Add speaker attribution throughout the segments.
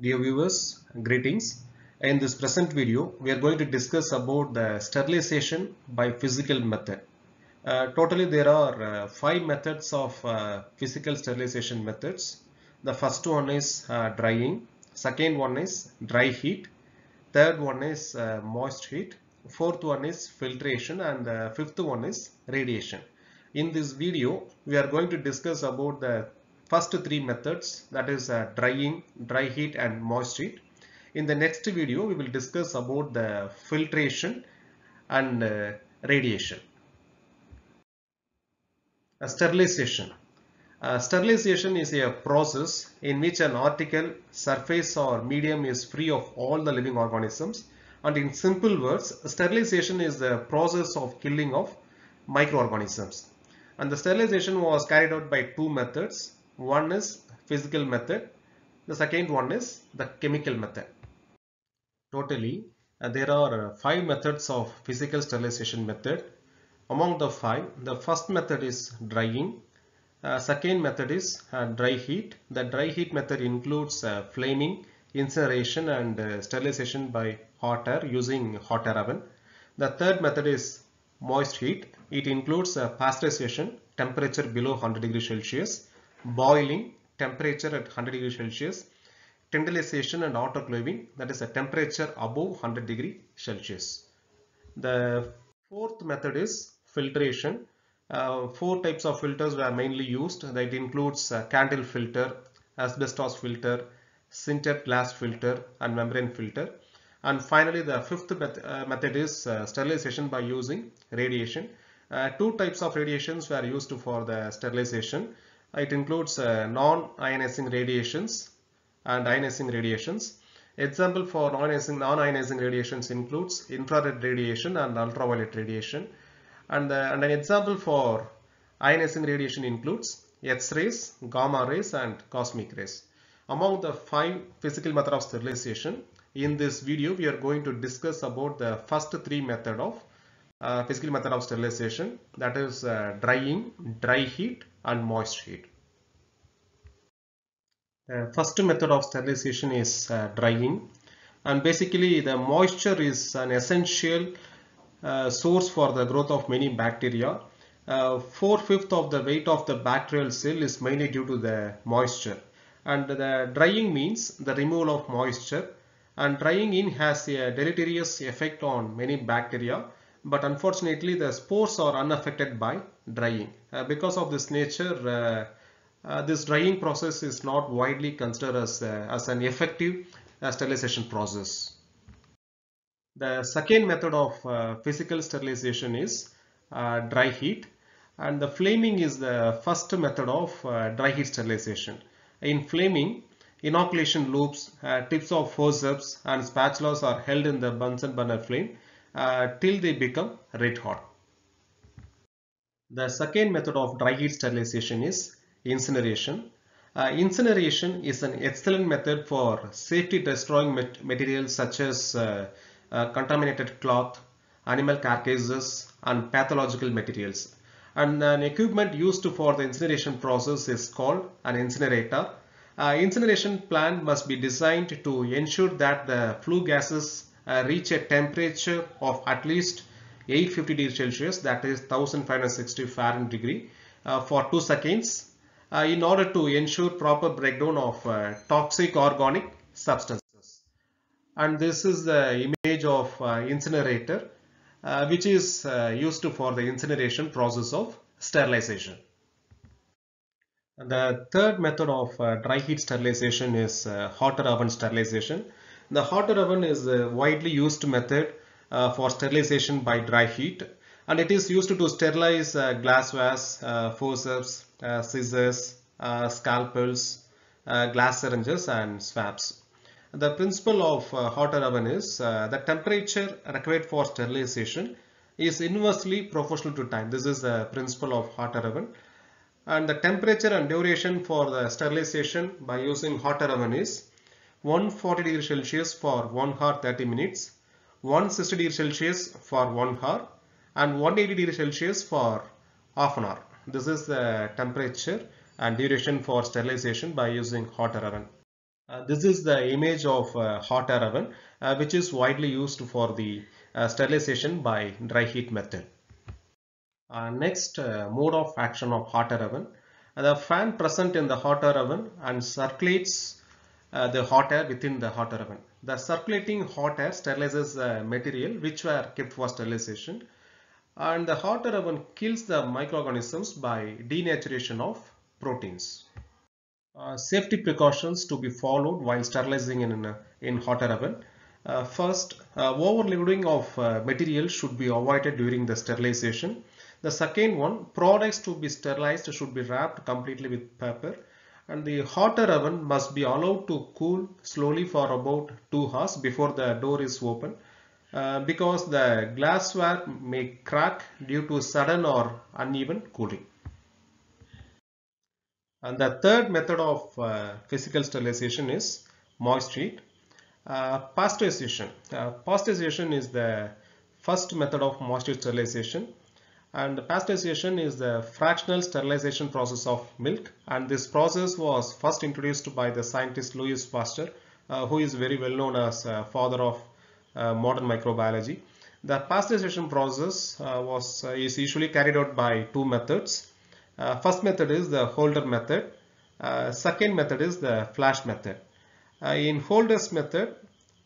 Speaker 1: Dear viewers, greetings. In this present video, we are going to discuss about the sterilization by physical method. Uh, totally, there are uh, five methods of uh, physical sterilization methods. The first one is uh, drying, second one is dry heat, third one is uh, moist heat, fourth one is filtration and the fifth one is radiation. In this video, we are going to discuss about the first three methods that is uh, drying, dry heat and moist heat. In the next video, we will discuss about the filtration and uh, radiation. Sterilization. Sterilization is a process in which an article, surface or medium is free of all the living organisms and in simple words, sterilization is the process of killing of microorganisms. And the sterilization was carried out by two methods. One is physical method, the second one is the chemical method. Totally, uh, there are five methods of physical sterilization method. Among the five, the first method is drying, uh, second method is uh, dry heat. The dry heat method includes uh, flaming, incineration and uh, sterilization by hot air using hot air oven. The third method is moist heat. It includes uh, pasteurization, temperature below 100 degrees Celsius, boiling, temperature at 100 degrees Celsius, tyndallization and autoclaving, that is a temperature above 100 degree Celsius. The fourth method is filtration. Uh, four types of filters were mainly used. That includes uh, candle filter, asbestos filter, sintered glass filter and membrane filter. And finally, the fifth met uh, method is uh, sterilization by using radiation. Uh, two types of radiations were used for the sterilization. It includes uh, non-ionizing radiations and ionizing radiations. Example for non-ionizing non radiations includes infrared radiation and ultraviolet radiation. And, uh, and an example for ionizing radiation includes X-rays, gamma rays and cosmic rays. Among the five physical methods of sterilization, in this video we are going to discuss about the first three method of uh, physical method of sterilization that is uh, drying, dry heat and moist heat. The first method of sterilization is uh, drying and basically the moisture is an essential uh, source for the growth of many bacteria. Uh, Four-fifths of the weight of the bacterial cell is mainly due to the moisture and the drying means the removal of moisture and drying in has a deleterious effect on many bacteria but unfortunately the spores are unaffected by drying. Uh, because of this nature uh, uh, this drying process is not widely considered as, uh, as an effective uh, sterilization process. The second method of physical sterilization is dry heat and the flaming is the first method of dry heat sterilization. In flaming, inoculation loops, uh, tips of forceps and spatulas are held in the Bunsen burner flame uh, till they become red hot. The second method of dry heat sterilization is incineration. Uh, incineration is an excellent method for safety destroying materials such as contaminated cloth, animal carcasses and pathological materials. And an equipment used for the incineration process is called an incinerator uh, incineration plant must be designed to ensure that the flue gases uh, reach a temperature of at least 850 degrees Celsius that is 1560 Fahrenheit degree uh, for 2 seconds in order to ensure proper breakdown of toxic organic substances. And this is the image of incinerator which is used for the incineration process of sterilization. The third method of uh, dry heat sterilization is uh, hot air oven sterilization. The hot air oven is a widely used method uh, for sterilization by dry heat and it is used to sterilize uh, glass vase, uh, forceps, uh, scissors, scalpels, glass syringes and swabs. The principle of hot air oven is the temperature required for sterilization is inversely proportional to time. This is the principle of hot air oven and the temperature and duration for the sterilization by using hot air oven is 140 degrees Celsius for 1 hour 30 minutes, 160 degrees Celsius for 1 hour and 180 degrees Celsius for half an hour. This is the temperature and duration for sterilization by using hot air oven. Uh, this is the image of uh, hot air oven uh, which is widely used for the uh, sterilization by dry heat method. Uh, next uh, mode of action of hot air oven. the fan present in the hot air oven and circulates the hot air within the hot air oven. The circulating hot air sterilizes the material which were kept for sterilization and the hot air oven kills the microorganisms by denaturation of proteins. Uh, safety precautions to be followed while sterilizing in, uh, in hot air oven. Uh, first, uh, overloading of uh, material should be avoided during the sterilization. The second one, products to be sterilized should be wrapped completely with paper and the hot air oven must be allowed to cool slowly for about 2 hours before the door is open uh, because the glassware may crack due to sudden or uneven cooling. And the third method of uh, physical sterilization is moist heat. Uh, pasteurization. Uh, pasteurization is the first method of moist heat sterilization and pasteurization is the fractional sterilization process of milk and this process was first introduced by the scientist Louis Pasteur uh, who is very well known as uh, father of uh, modern microbiology. The pasteurization process was is usually carried out by two methods uh, first method is the Holder method. Uh, second method is the flash method. Uh, in Holder's method,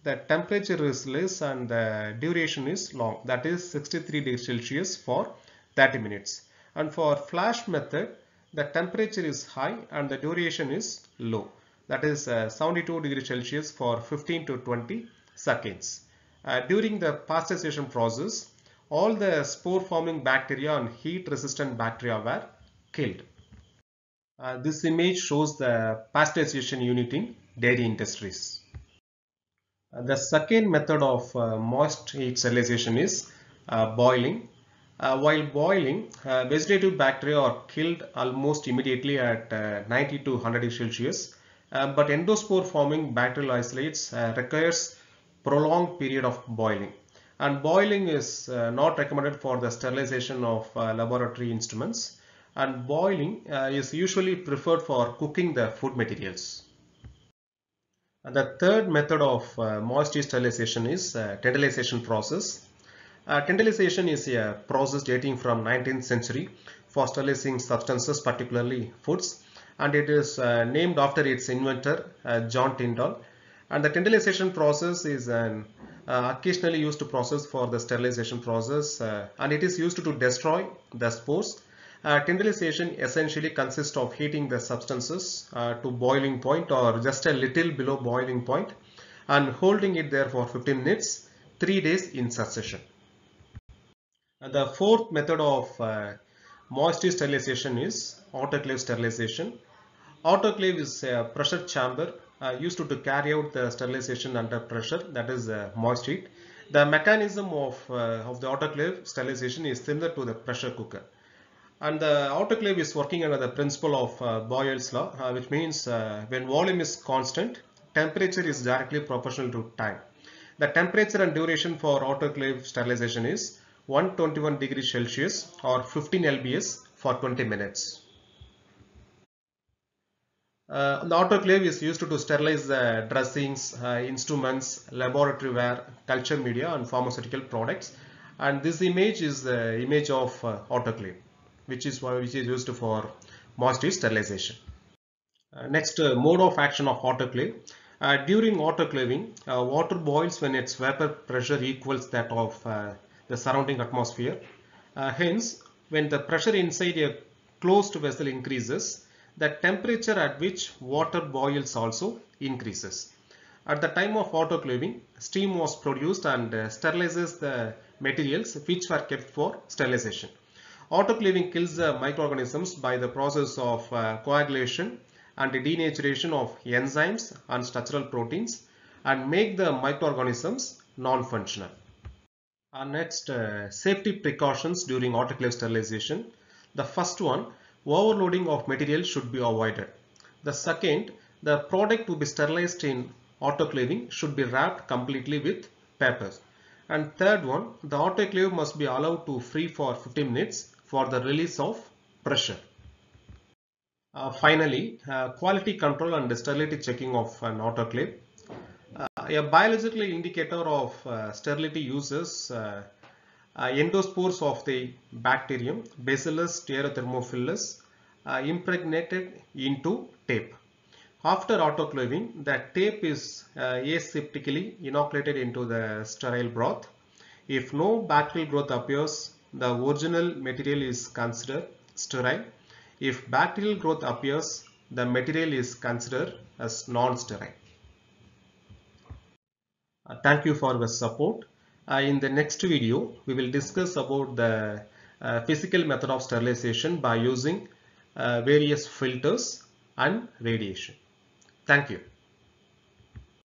Speaker 1: the temperature is less and the duration is long. That is 63 degrees Celsius for 30 minutes. And for flash method, the temperature is high and the duration is low. That is uh, 72 degrees Celsius for 15 to 20 seconds. Uh, during the pasteurization process, all the spore forming bacteria and heat resistant bacteria were killed. Uh, this image shows the pasteurization unit in dairy industries. Uh, the second method of uh, moist heat sterilization is uh, boiling. Uh, while boiling, uh, vegetative bacteria are killed almost immediately at 90 to 100 degrees Celsius, but endospore forming bacterial isolates requires prolonged period of boiling and boiling is uh, not recommended for the sterilization of uh, laboratory instruments and boiling uh, is usually preferred for cooking the food materials. And the third method of uh, moisture sterilization is uh, tyndallization process. Uh, is a process dating from 19th century for sterilizing substances, particularly foods, and it is uh, named after its inventor, uh, John Tyndall. And the tyndallization process is an uh, occasionally used process for the sterilization process uh, and it is used to destroy the spores uh, essentially consists of heating the substances uh, to boiling point or just a little below boiling point and holding it there for 15 minutes, 3 days in succession. The fourth method of uh, moisture sterilization is autoclave sterilization. Autoclave is a pressure chamber uh, used to, to, carry out the sterilization under pressure that is uh, moist heat. The mechanism of, uh, of the autoclave sterilization is similar to the pressure cooker. And the autoclave is working under the principle of uh, Boyle's law, uh, which means uh, when volume is constant, temperature is directly proportional to time. The temperature and duration for autoclave sterilization is 121 degrees Celsius or 15 lbs for 20 minutes. Uh, the autoclave is used to, sterilize the dressings, uh, instruments, laboratory ware, culture media and pharmaceutical products. And this image is the image of uh, autoclave which is which is used for moisture sterilization. Uh, next uh, mode of action of autoclave. Uh, during autoclaving, water boils when its vapor pressure equals that of the surrounding atmosphere. Uh, hence, when the pressure inside a closed vessel increases, the temperature at which water boils also increases. At the time of autoclaving, steam was produced and sterilizes the materials which were kept for sterilization. Autoclaving kills the microorganisms by the process of uh, coagulation and denaturation of enzymes and structural proteins and make the microorganisms non-functional. And next, uh, safety precautions during autoclave sterilization. The first one, overloading of material should be avoided. The second, the product to be sterilized in autoclaving should be wrapped completely with papers. And third one, the autoclave must be allowed to free for 15 minutes for the release of pressure. Uh, finally, uh, quality control and sterility checking of an autoclave. A biological indicator of uh, sterility uses uh, uh, endospores of the bacterium Bacillus stearothermophilus impregnated into tape. After autoclaving, the tape is aseptically inoculated into the sterile broth. If no bacterial growth appears, the original material is considered sterile. If bacterial growth appears, the material is considered as non-sterile. Uh, thank you for your support. Uh, in the next video, we will discuss about the uh, physical method of sterilization by using various filters and radiation. Thank you.